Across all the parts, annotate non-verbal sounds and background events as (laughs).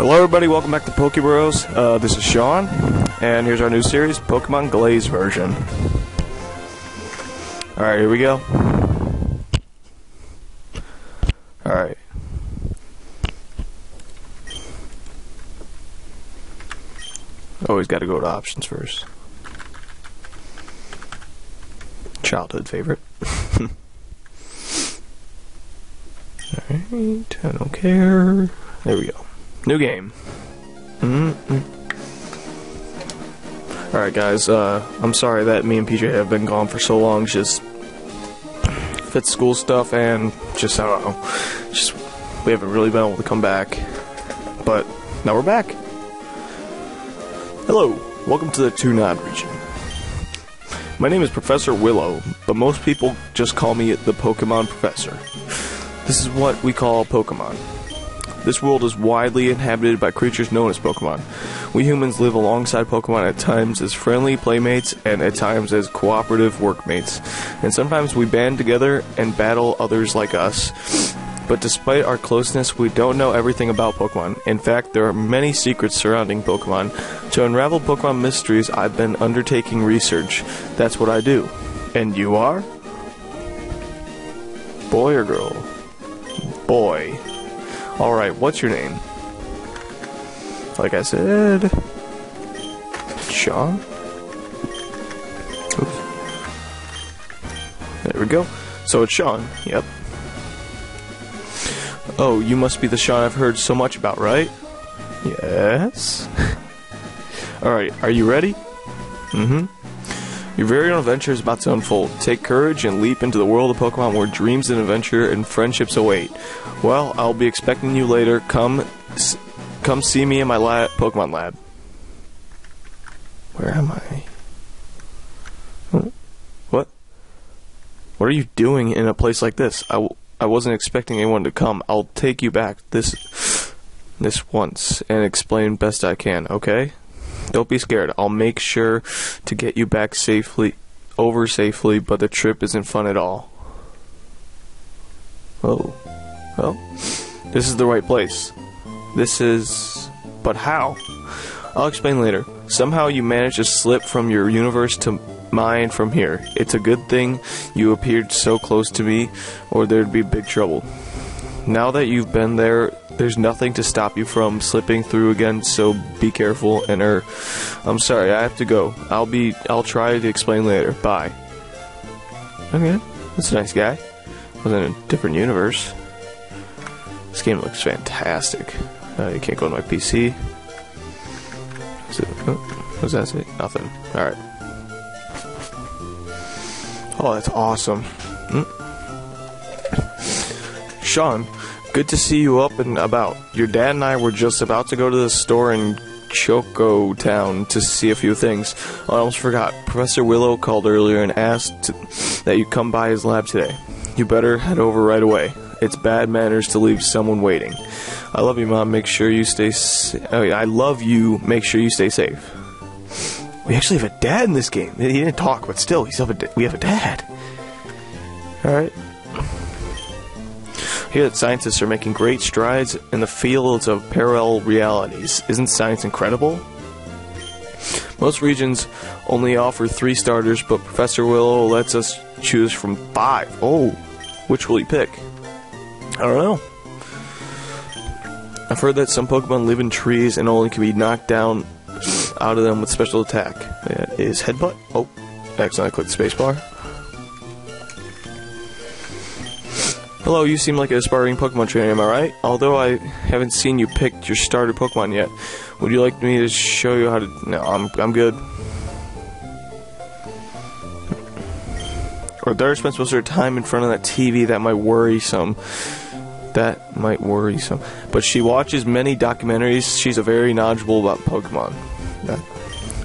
Hello, everybody. Welcome back to Pokebros. Uh, this is Sean, and here's our new series, Pokemon Glaze version. All right, here we go. All right. Always got to go to options first. Childhood favorite. (laughs) Alright, I don't care. There we go. New game. Mm-mm. Alright, guys, uh, I'm sorry that me and PJ have been gone for so long. Just fit school stuff and just, I don't know. Just, we haven't really been able to come back. But now we're back. Hello, welcome to the Tunod region. My name is Professor Willow, but most people just call me the Pokemon Professor. This is what we call Pokemon. This world is widely inhabited by creatures known as Pokemon. We humans live alongside Pokemon at times as friendly playmates and at times as cooperative workmates. And sometimes we band together and battle others like us. But despite our closeness, we don't know everything about Pokemon. In fact, there are many secrets surrounding Pokemon. To unravel Pokemon mysteries, I've been undertaking research. That's what I do. And you are? Boy or girl? Boy. Alright, what's your name? Like I said. Sean? Oops. There we go. So it's Sean, yep. Oh, you must be the Sean I've heard so much about, right? Yes. (laughs) Alright, are you ready? Mm hmm. Your very own adventure is about to unfold. Take courage and leap into the world of Pokemon where dreams and adventure and friendships await. Well, I'll be expecting you later. Come, s- come see me in my lab, Pokemon lab. Where am I? What? What are you doing in a place like this? I, w- I wasn't expecting anyone to come. I'll take you back this, this once and explain best I can. Okay? Don't be scared. I'll make sure to get you back safely, over safely, but the trip isn't fun at all. Oh. Well, this is the right place. This is. But how? I'll explain later. Somehow you managed to slip from your universe to mine from here. It's a good thing you appeared so close to me, or there'd be big trouble. Now that you've been there, there's nothing to stop you from slipping through again, so be careful and er I'm sorry, I have to go. I'll be I'll try to explain later. Bye. Okay. That's a nice guy. Was in a different universe. This game looks fantastic. Uh, you can't go to my PC. It, oh, what does that say? Nothing. Alright. Oh, that's awesome. Mm. Sean, good to see you up and about. Your dad and I were just about to go to the store in Choco Town to see a few things. Oh, I almost forgot. Professor Willow called earlier and asked that you come by his lab today. You better head over right away. It's bad manners to leave someone waiting. I love you, Mom. Make sure you stay. Sa- oh, I love you. Make sure you stay safe. We actually have a dad in this game. He didn't talk, but still, still have a we have a dad. All right. Here that scientists are making great strides in the fields of parallel realities. Isn't science incredible? Most regions only offer three starters, but Professor Willow lets us choose from five. Oh, which will he pick? I don't know. I've heard that some Pokemon live in trees and only can be knocked down out of them with special attack. That is Headbutt. Oh, accidentally clicked the spacebar. Hello, you seem like an aspiring Pokemon trainer, am I right? Although I haven't seen you pick your starter Pokemon yet, would you like me to show you how to... No, I'm, I'm good. Or Dara spends most of her time in front of that TV, that might worry some. That might worry some. But she watches many documentaries, she's a very knowledgeable about Pokemon.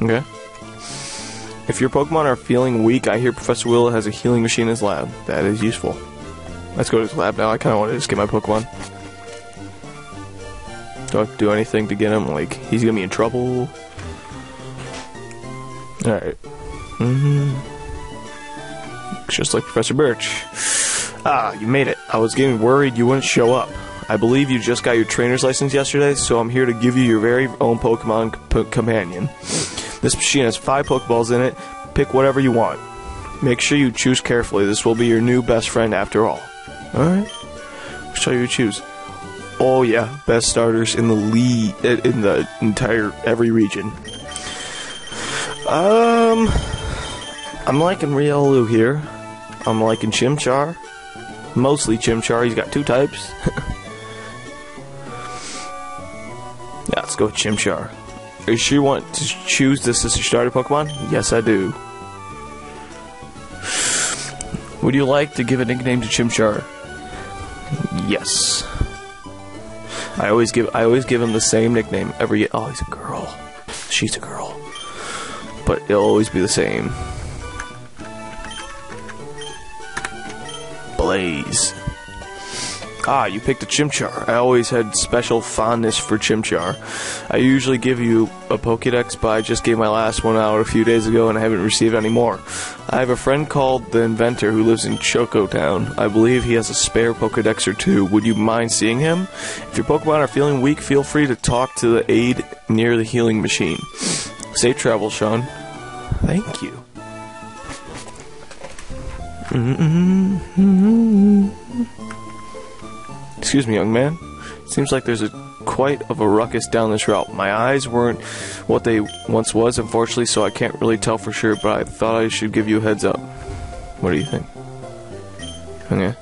Okay. If your Pokemon are feeling weak, I hear Professor Willow has a healing machine in his lab. That is useful. Let's go to his lab now. I kind of want to just get my Pokemon. Do I do anything to get him? Like, he's gonna be in trouble. Alright. Mm-hmm. Just like Professor Birch. Ah, you made it. I was getting worried you wouldn't show up. I believe you just got your trainer's license yesterday, so I'm here to give you your very own Pokemon companion. This machine has five Pokeballs in it. Pick whatever you want. Make sure you choose carefully. This will be your new best friend after all. Alright. Which shall you choose? Oh yeah, best starters in the league in the entire every region. Um, I'm liking Riolu here. I'm liking Chimchar. Mostly Chimchar. He's got two types. (laughs) yeah, let's go with Chimchar. Are she want to choose this as your starter Pokemon? Yes, I do. (sighs) Would you like to give a nickname to Chimchar? Yes. I always give I always give him the same nickname every oh he's a girl. She's a girl. But it'll always be the same. Blaze. Ah, you picked a Chimchar. I always had special fondness for Chimchar. I usually give you a Pokedex, but I just gave my last one out a few days ago and I haven't received any more. I have a friend called the Inventor who lives in Choco Town. I believe he has a spare Pokedex or two. Would you mind seeing him? If your Pokemon are feeling weak, feel free to talk to the aide near the healing machine. Safe travel, Sean. Thank you. Excuse me, young man. Seems like there's a quite of a ruckus down this route. My eyes weren't what they once was, unfortunately, so I can't really tell for sure, but I thought I should give you a heads up. What do you think? Okay.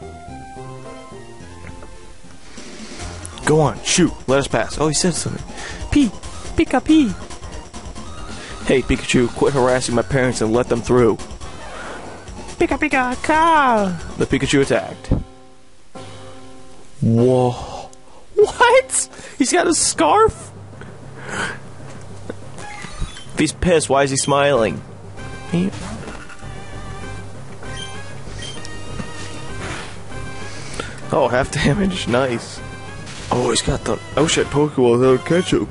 Go on, shoot, let us pass. Oh, he said something. P, Pika P. Hey, Pikachu, quit harassing my parents and let them through. Pika Pika Ka! The Pikachu attacked. Whoa. What? He's got a scarf? If he's pissed, why is he smiling? He- Oh, half damage. Nice. Oh, he's got the. Oh, I had Pokeball that would catch him.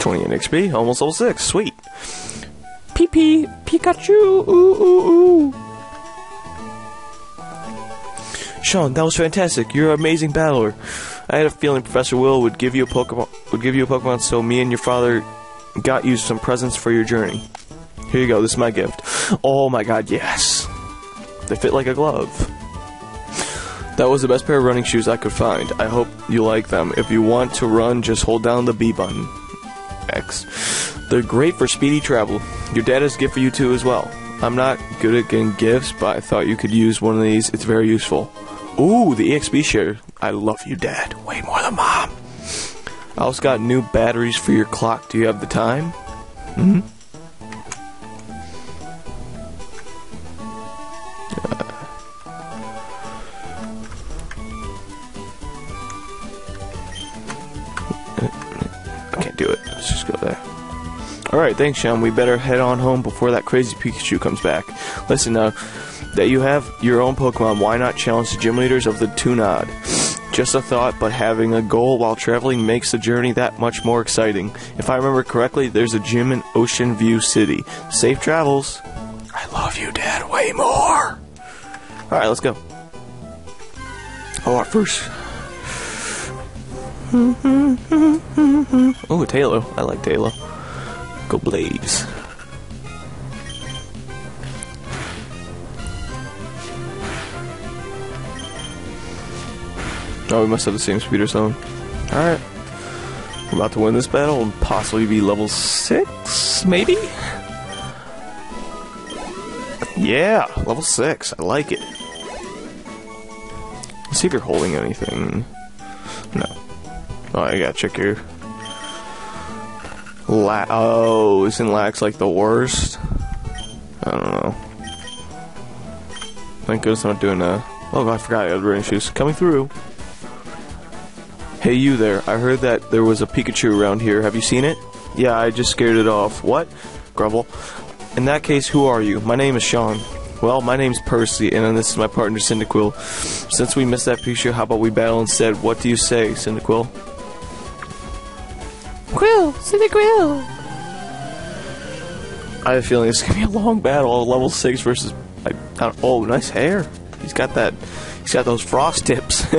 28 XP, almost level 6. Sweet. Pee, Pikachu, ooh ooh ooh. Sean, that was fantastic. You're an amazing battler. I had a feeling Professor Will would give you a Pokemon would give you a Pokemon, so me and your father got you some presents for your journey. Here you go, this is my gift. Oh my god, yes. They fit like a glove. That was the best pair of running shoes I could find. I hope you like them. If you want to run, just hold down the B button. X. They're great for speedy travel. Your dad has a gift for you too as well. I'm not good at getting gifts, but I thought you could use one of these. It's very useful. Ooh, the EXP share. I love you, Dad. Way more than Mom. I also got new batteries for your clock. Do you have the time? Hmm? Alright, thanks, Sean. We better head on home before that crazy Pikachu comes back. Listen, now that you have your own Pokemon, why not challenge the gym leaders of the Tunod? Just a thought, but having a goal while traveling makes the journey that much more exciting. If I remember correctly, there's a gym in Ocean View City. Safe travels. I love you, Dad, way more. Alright, let's go. Oh, our first. Oh, Taillow. I like Taillow. Blaze. Oh, we must have the same speed or something. Alright. We're about to win this battle and possibly be level 6, maybe? Yeah, level 6. I like it. Let's see if you're holding anything. No. Oh, I gotta check here. La- oh, isn't Lax like the worst? I don't know. Thank goodness I'm not doing that. Oh, I forgot I had running shoes. Coming through. Hey, you there. I heard that there was a Pikachu around here. Have you seen it? Yeah, I just scared it off. What? Grumble. In that case, who are you? My name is Sean. Well, my name's Percy, and this is my partner, Cyndaquil. Since we missed that Pikachu, how about we battle instead? What do you say, Cyndaquil? Quill, Cyndaquil. I have a feeling it's gonna be a long battle, level 6 versus I, I oh, nice hair. He's got that. He's got those frost tips. (laughs)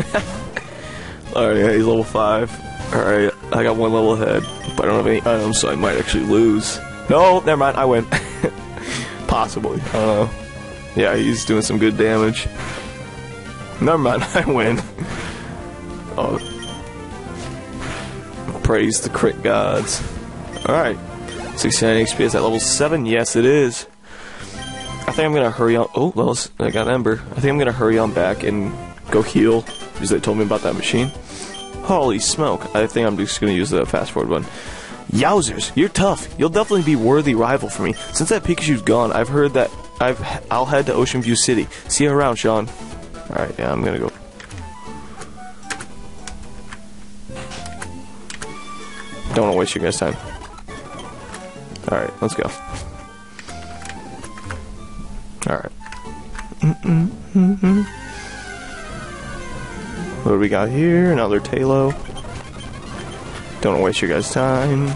All right, yeah, he's level five. All right, I got one level ahead, but I don't have any items, so I might actually lose. No, never mind. I win. (laughs) Possibly. I don't know. Yeah, he's doing some good damage. Never mind. (laughs) I win. Oh. Praise the crit gods. Alright. 69 HP is at level 7? Yes, it is. I think I'm gonna hurry on. Oh, well, I got Ember. I think I'm gonna hurry on back and go heal because they told me about that machine. Holy smoke! I think I'm just gonna use the fast forward one. Yowzers, you're tough. You'll definitely be worthy rival for me. Since that Pikachu's gone, I've heard that I've I'll head to Ocean View City. See you around, Sean. All right, yeah, I'm gonna go. Don't want to waste your guys' time. All right, let's go. All right. What do we got here? Another Taillow. Don't waste your guys' time.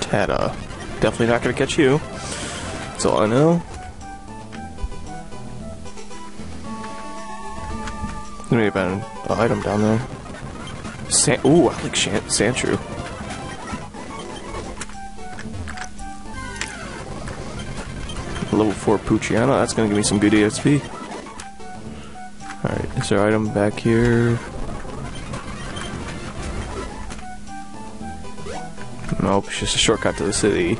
Tata. Definitely not going to catch you. That's all I know. Have been an item down there. San Ooh, I like Shan Sandshrew. Level 4 Poochyena, that's gonna give me some good EXP. Alright, is there item back here? Nope, it's just a shortcut to the city.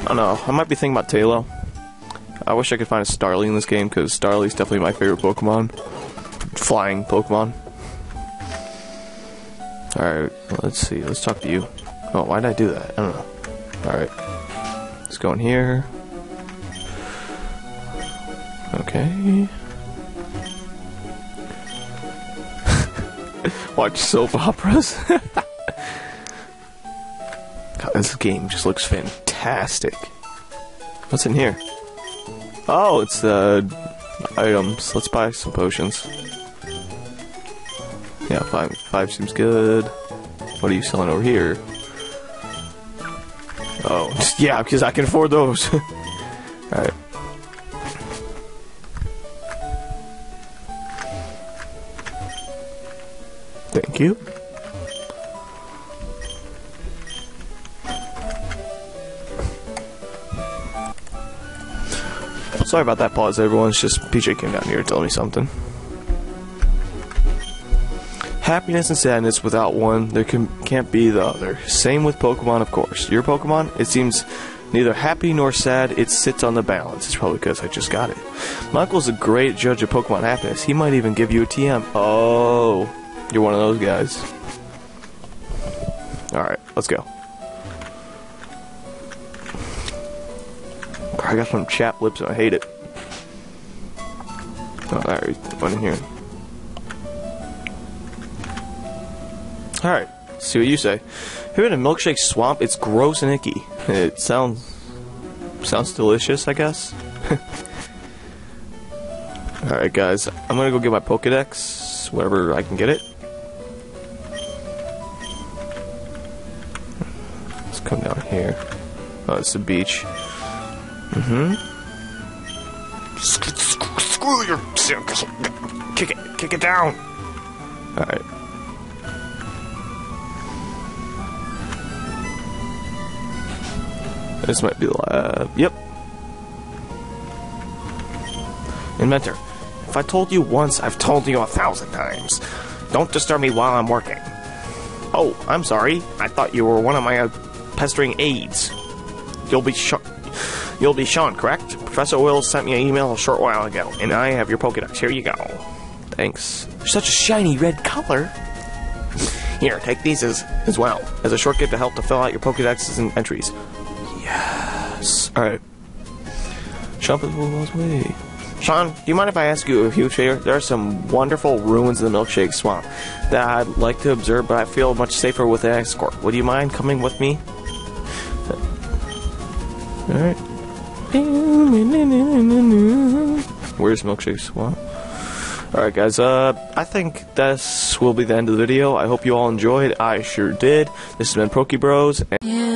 I don't know, I might be thinking about Taillow. I wish I could find a Starly in this game, because Starly's definitely my favorite Pokemon. Flying Pokemon. Alright, let's see, let's talk to you. Oh, why did I do that? I don't know. Alright. Let's go in here. Okay. (laughs) Watch soap operas. (laughs) God, this game just looks fantastic. What's in here? Oh, it's the items. Let's buy some potions. Yeah, five five seems good. What are you selling over here? Oh, (laughs) yeah, because I can afford those. (laughs) Alright. Thank you. Sorry about that pause, everyone. It's just PJ came down here to tell me something. Happiness and sadness without one, there can, can't be the other. Same with Pokemon, of course. Your Pokemon, it seems neither happy nor sad, it sits on the balance. It's probably because I just got it. Michael's a great judge of Pokemon happiness. He might even give you a TM. Oh, you're one of those guys. Alright, let's go. I got some chapped lips and I hate it. Oh, alright, one in here. Alright, see what you say. Here in a milkshake swamp, it's gross and icky. It sounds sounds delicious, I guess. (laughs) Alright guys, I'm gonna go get my Pokedex, wherever I can get it. Let's come down here. Oh, it's the beach. Mm-hmm. Screw your kick it, kick it down. All right. This might be the lab. Yep. Inventor, if I told you once, I've told you a thousand times. Don't disturb me while I'm working. Oh, I'm sorry. I thought you were one of my uh, pestering aides. You'll be shot. You'll be Sean, correct? Professor Oil sent me an email a short while ago, and I have your Pokedex. Here you go. Thanks. Such a shiny red color. Here, take these as, as well, as a shortcut to help to fill out your Pokedexes and entries. Yes. Alright. Sean, way. Sean, do you mind if I ask you a huge favor? There are some wonderful ruins in the Milkshake Swamp that I'd like to observe, but I feel much safer with an escort. Would you mind coming with me? Alright. Where's milkshakes? Swamp? Alright guys, uh, I think this will be the end of the video. I hope you all enjoyed. I sure did. This has been Proky Bros. And.